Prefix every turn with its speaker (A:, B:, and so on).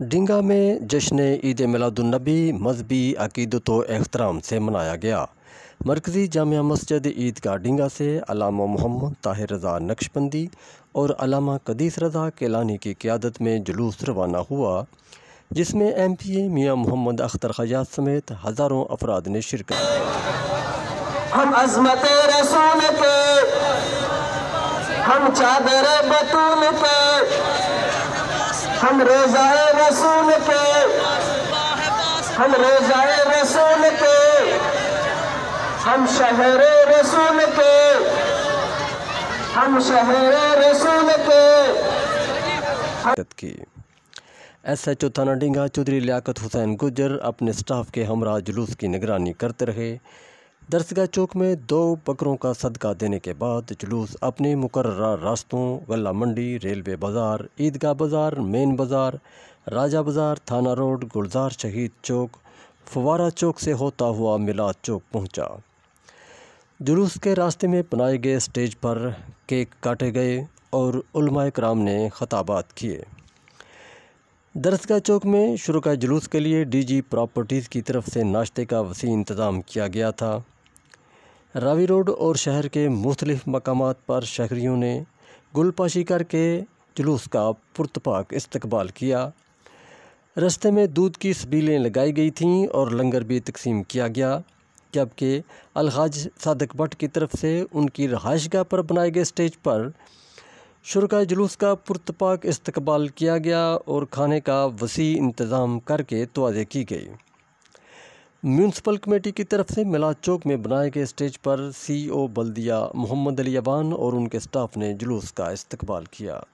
A: डिंगा में जश्न ईद मिलादुलनबी मजहबी अकीदत एहतराम से मनाया गया। मरकज़ी जामिया मस्जिद ईदगाह डिंगा से अलामा मोहम्मद ताहिर रज़ा नक्शबंदी और अलामा कदीस रज़ा केलानी की क़्यादत में जुलूस रवाना हुआ, जिसमें एम पी ए मियाँ मोहम्मद अख्तर खजात समेत हज़ारों अफराद ने शिरकत
B: हम हम चादर बतूल हम रोजाए रसूल के। हम रोजाए रसूल के। हम शहर रसूल के। हम शहर रसूल के।
A: की। एस एच ओ थाना डिंगा चौधरी लियाकत हुसैन गुजर अपने स्टाफ के हमरा जुलूस की निगरानी करते रहे। दरसगाह चौक में दो बकरों का सदका देने के बाद जुलूस अपने मुकर्रा रास्तों गला मंडी, रेलवे बाज़ार, ईदगाह बाज़ार, मेन बाज़ार, राजा बाज़ार, थाना रोड, गुलजार शहीद चौक, फवारा चौक से होता हुआ मिलाद चौक पहुँचा। जुलूस के रास्ते में बनाए गए स्टेज पर केक काटे गए और कराम ने खताबात किए दरसगाह चौक में शुरू का जुलूस के लिए डीजी प्रॉपर्टीज़ की तरफ़ से नाश्ते का वसी इंतज़ाम किया गया था रावी रोड और शहर के मुख्तलिफ़ मकाम पर शहरीों ने गुलपाशी करके जुलूस का पुरतपाक इस्तकबाल किया। रस्ते में दूध की सबीलें लगाई गई थीं और लंगर भी तकसीम किया गया, जबकि अलहाज सादक भट्ट की तरफ़ से उनकी रहायशगाह पर बनाए गए स्टेज पर शुरा जुलूस का पुरतपाक इस्तबाल किया गया और खाने का वसी इंतज़ाम करके तोज़े की गई। म्यूनसिपल कमेटी की तरफ़ से मिलाद चौक में बनाए गए स्टेज पर सीईओ बल्दिया, मोहम्मद अली अबान और उनके स्टाफ ने जुलूस का इस्तकबाल किया।